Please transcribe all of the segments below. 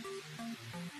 ん?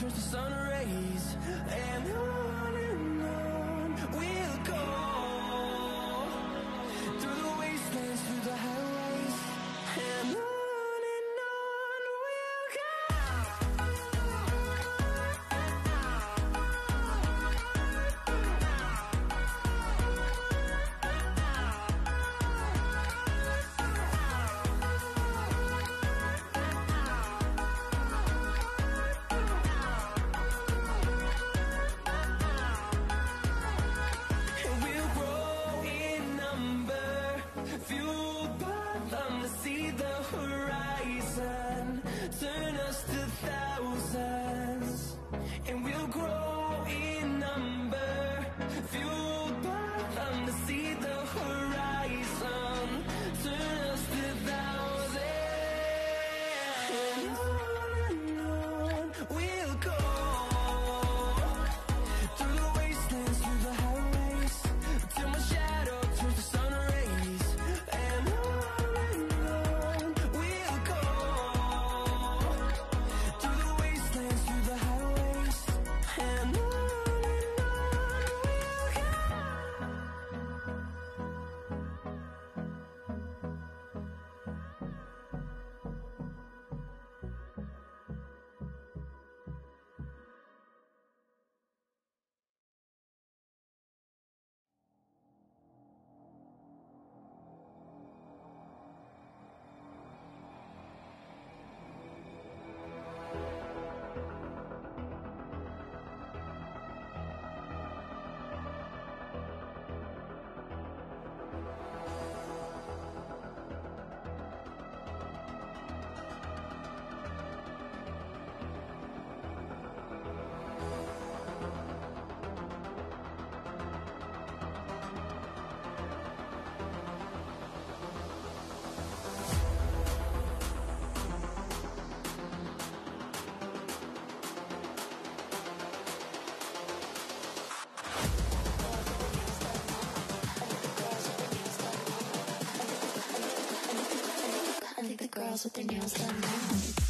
turns to sunrise something else than that.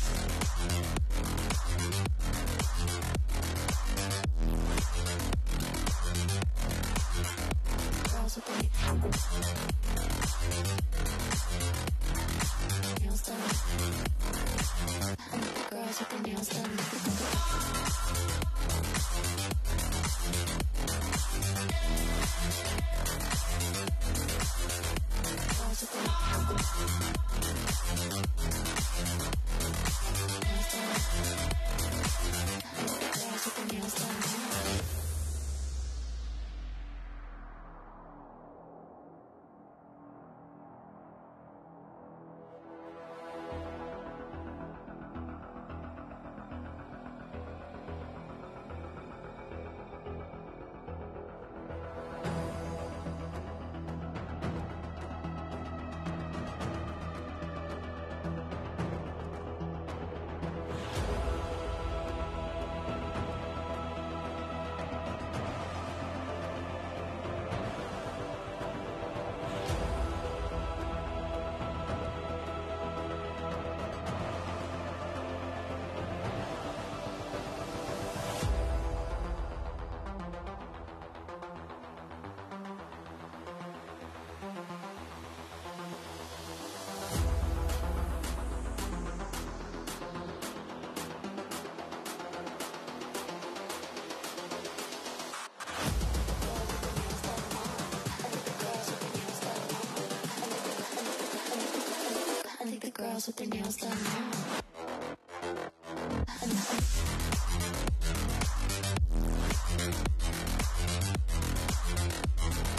with their nails done now.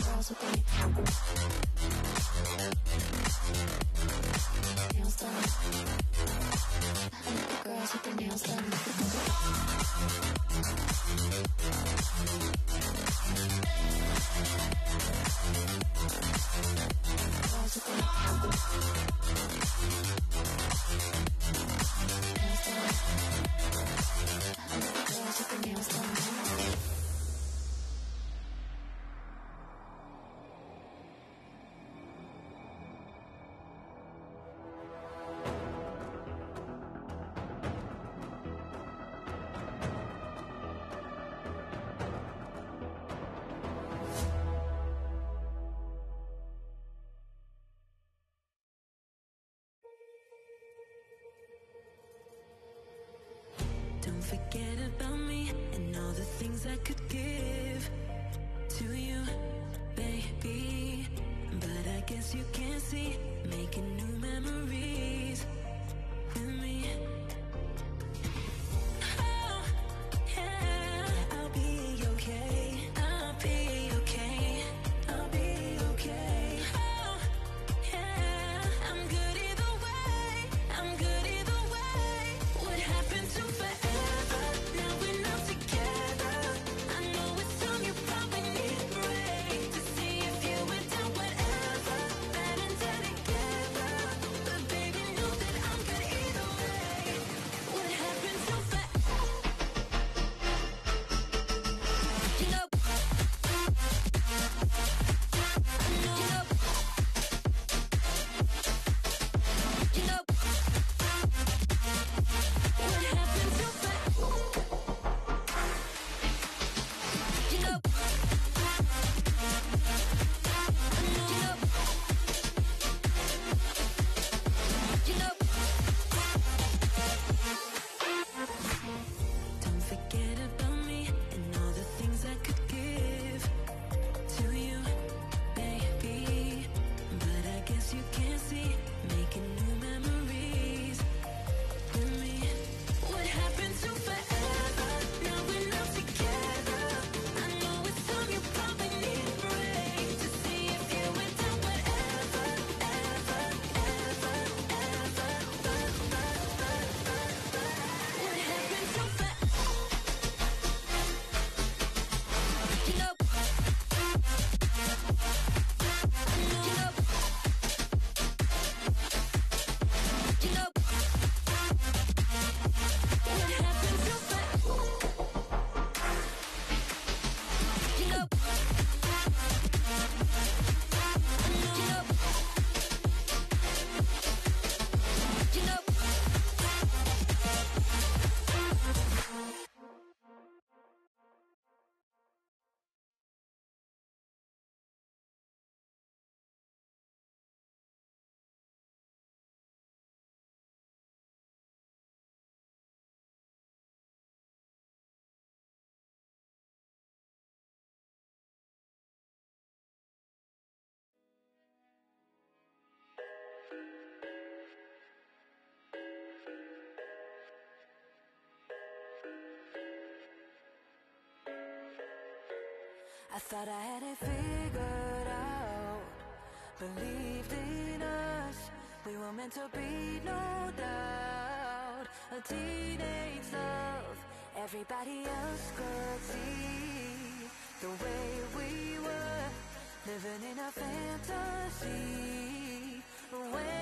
Girls with Don't forget about me and all the things I could give to you, baby. But I guess you can't see making new memories. I thought I had it figured out. Believed in us, we were meant to be, no doubt. A teenage love, everybody else could see the way we were living in a fantasy. When